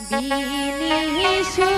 বিনিশু